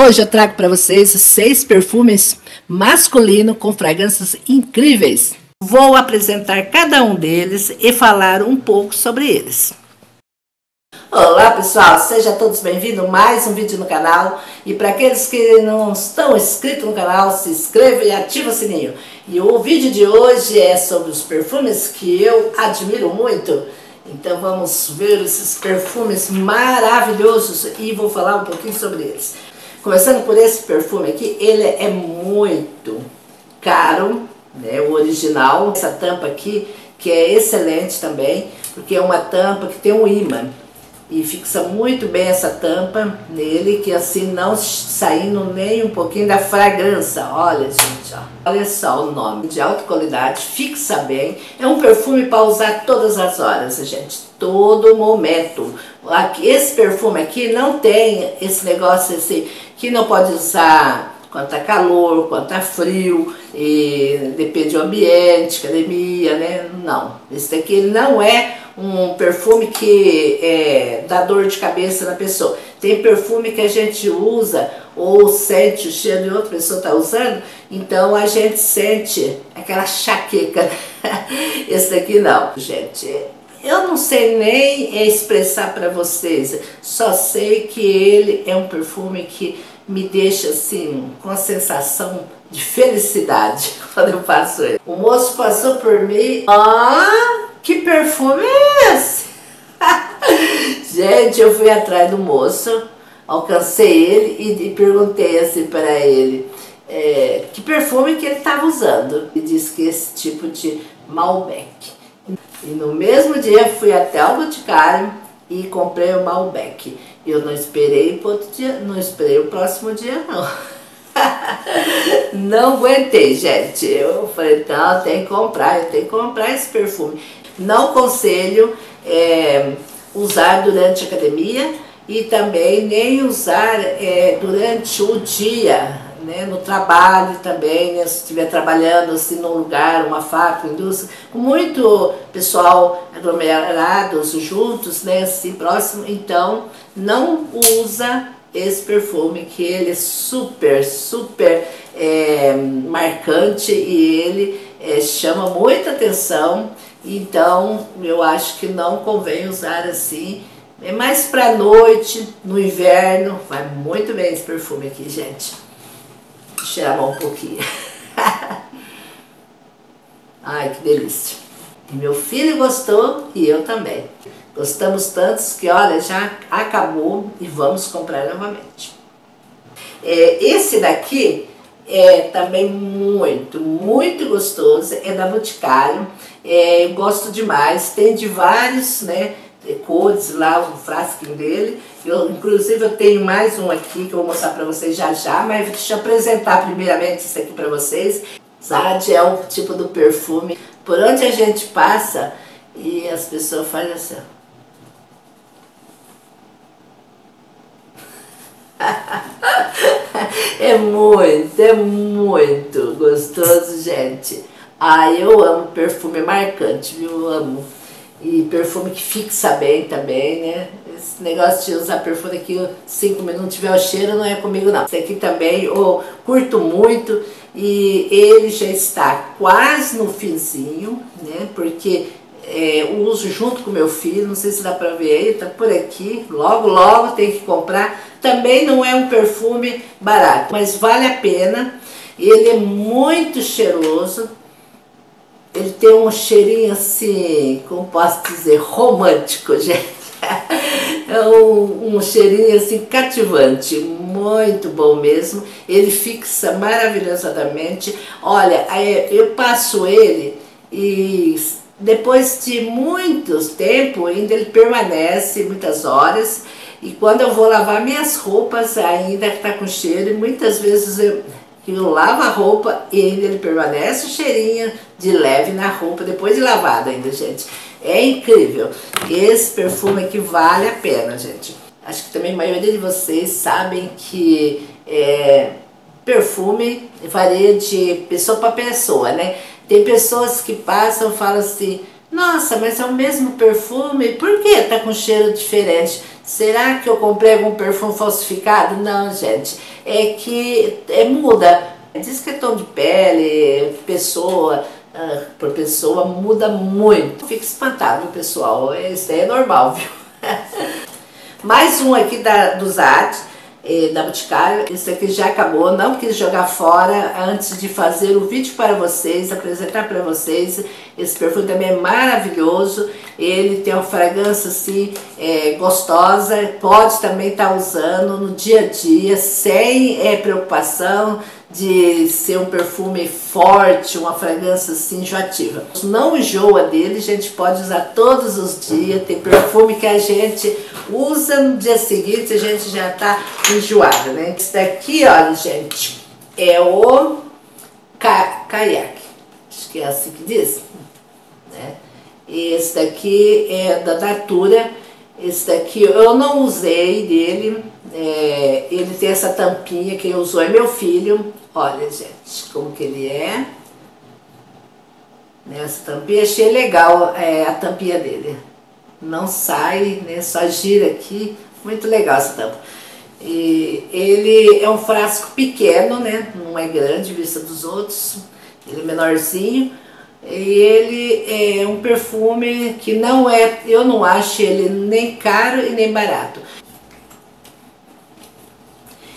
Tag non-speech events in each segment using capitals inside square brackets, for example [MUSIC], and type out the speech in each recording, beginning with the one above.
Hoje eu trago para vocês seis perfumes masculinos com fragrâncias incríveis. Vou apresentar cada um deles e falar um pouco sobre eles. Olá pessoal, sejam todos bem-vindos a mais um vídeo no canal e para aqueles que não estão inscritos no canal, se inscreva e ativa o sininho. E o vídeo de hoje é sobre os perfumes que eu admiro muito. Então vamos ver esses perfumes maravilhosos e vou falar um pouquinho sobre eles. Começando por esse perfume aqui, ele é muito caro, né, o original. Essa tampa aqui, que é excelente também, porque é uma tampa que tem um imã. E fixa muito bem essa tampa nele, que assim não saindo nem um pouquinho da fragrância. Olha, gente, ó. Olha só o nome. De alta qualidade, fixa bem. É um perfume para usar todas as horas, gente. Todo momento. Esse perfume aqui não tem esse negócio assim, que não pode usar quando tá calor, quando tá frio, depende do ambiente, academia, né? Não. Esse daqui não é um perfume que é, dá dor de cabeça na pessoa. Tem perfume que a gente usa ou sente o cheiro de outra pessoa está usando, então a gente sente aquela chaqueca. [LAUGHS] Esse daqui não, gente. Eu não sei nem expressar para vocês, só sei que ele é um perfume que me deixa assim com a sensação de felicidade [LAUGHS] quando eu passo ele. O moço passou por mim, ah, que perfume é esse? [LAUGHS] Gente, eu fui atrás do moço, alcancei ele e, e perguntei assim para ele é, que perfume que ele estava usando. E disse que esse tipo de Malbec. E no mesmo dia fui até o Boticário e comprei o Malbec. Eu não esperei outro dia, não esperei o próximo dia não. [LAUGHS] não aguentei, gente. Eu falei, não, tem que comprar, eu tenho que comprar esse perfume. Não aconselho é, usar durante a academia e também nem usar é, durante o dia, né, no trabalho também, né, se estiver trabalhando assim num lugar, uma fábrica, indústria, com muito pessoal aglomerados juntos, né, assim próximo, então não usa esse perfume que ele é super, super é, marcante e ele é, chama muita atenção, então eu acho que não convém usar assim, é mais pra noite, no inverno, vai muito bem esse perfume aqui, gente cheirar um pouquinho. [LAUGHS] Ai, que delícia. E meu filho gostou e eu também. Gostamos tantos que, olha, já acabou e vamos comprar novamente. É, esse daqui é também muito, muito gostoso. É da Boticário. É, eu gosto demais. Tem de vários, né? cores lá, o frasquinho dele. Eu, inclusive eu tenho mais um aqui que eu vou mostrar para vocês já já, mas deixa eu apresentar primeiramente isso aqui para vocês. Zad é um tipo do perfume por onde a gente passa e as pessoas fazem assim. [LAUGHS] [LAUGHS] é muito, é muito gostoso, gente. Ah, eu amo perfume marcante, viu? Eu amo. E perfume que fixa bem também, né? Esse negócio de usar perfume aqui cinco minutos, tiver o cheiro, não é comigo não. Esse aqui também eu curto muito e ele já está quase no finzinho, né? Porque é, eu uso junto com meu filho, não sei se dá pra ver aí, tá por aqui, logo logo tem que comprar. Também não é um perfume barato, mas vale a pena. Ele é muito cheiroso, ele tem um cheirinho assim, como posso dizer, romântico, [LAUGHS] gente. É um cheirinho assim cativante, muito bom mesmo. Ele fixa maravilhosamente. Olha, eu passo ele e depois de muitos tempo, ainda ele permanece muitas horas. E quando eu vou lavar minhas roupas, ainda está com cheiro. E muitas vezes eu eu lavo a roupa e ainda ele permanece o cheirinho de leve na roupa, depois de lavada ainda, gente. É incrível. Esse perfume aqui vale a pena, gente. Acho que também a maioria de vocês sabem que é, perfume varia de pessoa para pessoa, né? Tem pessoas que passam e falam assim, Nossa, mas é o mesmo perfume, por que tá com cheiro diferente? Será que eu comprei algum perfume falsificado? Não, gente, é que é, muda. Diz que é tom de pele, pessoa, uh, por pessoa, muda muito. Fica espantado, pessoal, isso é normal, viu? [LAUGHS] Mais um aqui da, do Zad, da Boticário. Esse aqui já acabou, não quis jogar fora antes de fazer o vídeo para vocês, apresentar para vocês. Esse perfume também é maravilhoso, ele tem uma fragrância assim é, gostosa, pode também estar tá usando no dia a dia, sem é, preocupação, de ser um perfume forte, uma fragrância assim enjoativa. Não enjoa dele, a gente pode usar todos os dias, tem perfume que a gente usa no dia seguinte a gente já tá enjoada, né? Esse daqui, olha gente, é o ca caiaque, acho que é assim que diz, né? Esse daqui é da Natura, esse daqui eu não usei dele, é, ele tem essa tampinha, quem usou é meu filho. Olha, gente, como que ele é. Essa tampinha, achei legal é, a tampinha dele. Não sai, né, só gira aqui. Muito legal essa tampa. E ele é um frasco pequeno, né, não é grande vista dos outros. Ele é menorzinho. Ele é um perfume que não é, eu não acho ele nem caro e nem barato.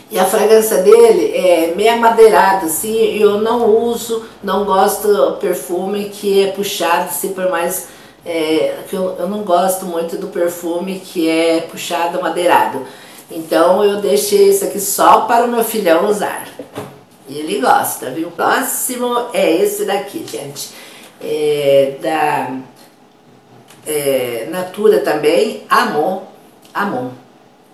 E a fragrância dele é meio amadeirada, assim, eu não uso, não gosto perfume que é puxado, assim, por mais... É, eu, eu não gosto muito do perfume que é puxado, amadeirado. Então eu deixei esse aqui só para o meu filhão usar. E ele gosta, viu? O próximo é esse daqui, gente. É, da é, Natura também, Amon. Amon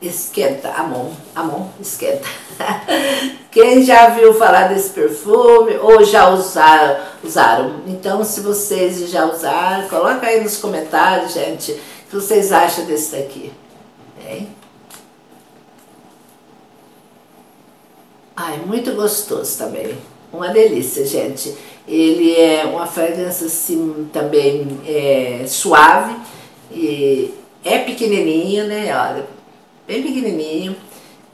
esquenta, Amon, Amon, esquenta. [LAUGHS] Quem já viu falar desse perfume ou já usaram, usaram? Então, se vocês já usaram, coloca aí nos comentários, gente, o que vocês acham desse daqui. Hein? Ai, muito gostoso também. Uma delícia, gente. Ele é uma fragrância assim também é, suave e é pequenininho, né? Olha, bem pequenininho.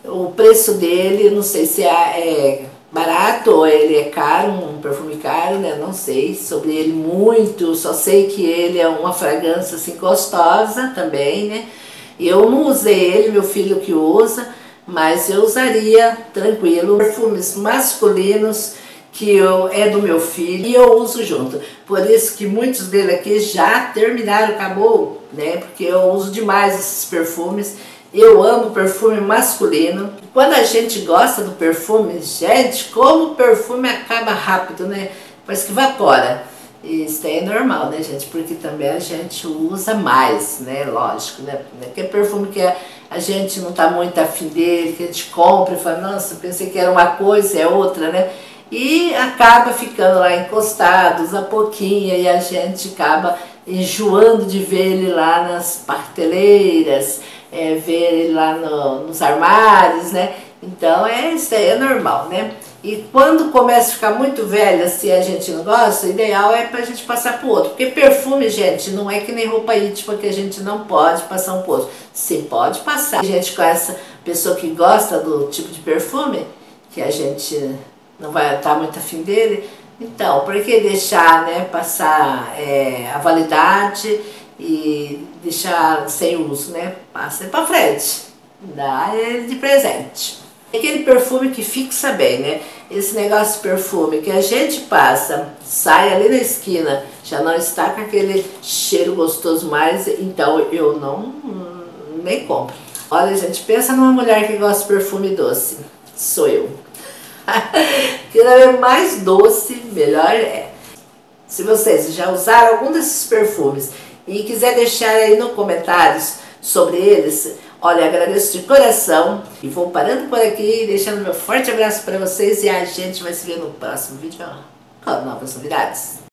O preço dele, não sei se é, é barato ou ele é caro, um perfume caro, né? Não sei sobre ele muito, só sei que ele é uma fragrância assim gostosa também, né? Eu não usei ele, meu filho que usa, mas eu usaria tranquilo perfumes masculinos que eu, é do meu filho e eu uso junto. Por isso que muitos dele aqui já terminaram, acabou, né? Porque eu uso demais esses perfumes eu amo perfume masculino. Quando a gente gosta do perfume, gente, como o perfume acaba rápido, né? Parece que evapora. Isso é normal, né, gente? Porque também a gente usa mais, né? Lógico, né? Aquele perfume que a gente não tá muito afim dele, que a gente compra e fala, nossa, pensei que era uma coisa, é outra, né? E acaba ficando lá encostado, usa pouquinho e a gente acaba enjoando de ver ele lá nas parteleiras, é, ver ele lá no, nos armários, né? Então é isso aí, é normal, né? E quando começa a ficar muito velha, se a gente não gosta, o ideal é pra gente passar pro outro. Porque perfume, gente, não é que nem roupa íntima que a gente não pode passar um pro outro. Sim, pode passar. A gente com essa pessoa que gosta do tipo de perfume, que a gente não vai estar muito afim dele, então, por que deixar né, passar é, a validade e deixar sem uso, né? Passa para frente, dá ele de presente. Aquele perfume que fixa bem, né? Esse negócio de perfume que a gente passa, sai ali na esquina, já não está com aquele cheiro gostoso mais, então eu não nem compro. Olha, gente, pensa numa mulher que gosta de perfume doce. Sou eu. [LAUGHS] que é mais doce, melhor é. Se vocês já usaram algum desses perfumes e quiser deixar aí no comentários sobre eles, olha, agradeço de coração e vou parando por aqui, deixando meu forte abraço para vocês e a gente vai se ver no próximo vídeo com novas novidades.